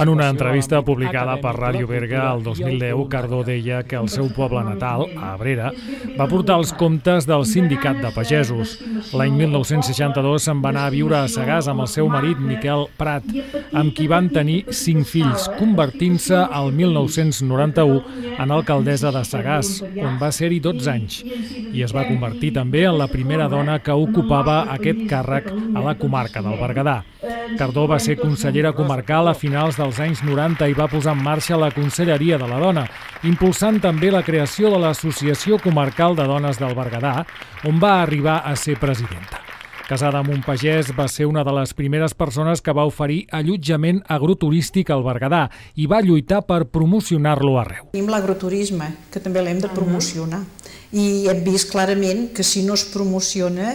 En una entrevista publicada per Ràdio Berga el 2010, Cardó deia que el seu poble natal, a Abrera, va portar els comptes del sindicat de pagesos. L'any 1962 se'n va anar a viure a Sagàs amb el seu marit Miquel Prat, amb qui van tenir cinc fills, convertint-se al 1991 en alcaldessa de Sagàs, on va ser-hi 12 anys. I es va convertir també en la primera dona que ocupava aquest càrrec a la comarca del Berguedà. Cardó va ser consellera comarcal a finals dels anys 90 i va posar en marxa la Conselleria de la Dona, impulsant també la creació de l'Associació Comarcal de Dones del Berguedà, on va arribar a ser presidenta. Casada amb un pagès, va ser una de les primeres persones que va oferir allotjament agroturístic al Berguedà i va lluitar per promocionar-lo arreu. Tenim l'agroturisme, que també l'hem de promocionar. I hem vist clarament que si no es promociona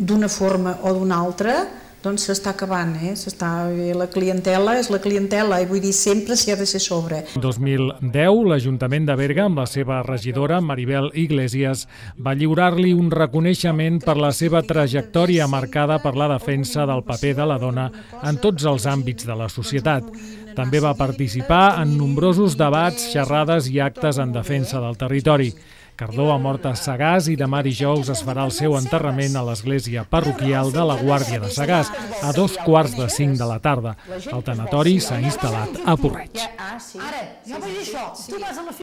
d'una forma o d'una altra, doncs s'està acabant, eh? s'està... la clientela és la clientela i vull dir sempre s'hi ha de ser sobre. En 2010, l'Ajuntament de Berga, amb la seva regidora, Maribel Iglesias, va lliurar-li un reconeixement per la seva trajectòria marcada per la defensa del paper de la dona en tots els àmbits de la societat. També va participar en nombrosos debats, xerrades i actes en defensa del territori. Cardó ha mort a Sagàs i demà dijous es farà el seu enterrament a l'església parroquial de la Guàrdia de Sagàs a dos quarts de cinc de la tarda. El tanatori s'ha instal·lat a Porreig. Ara, vull dir això, tu vas a la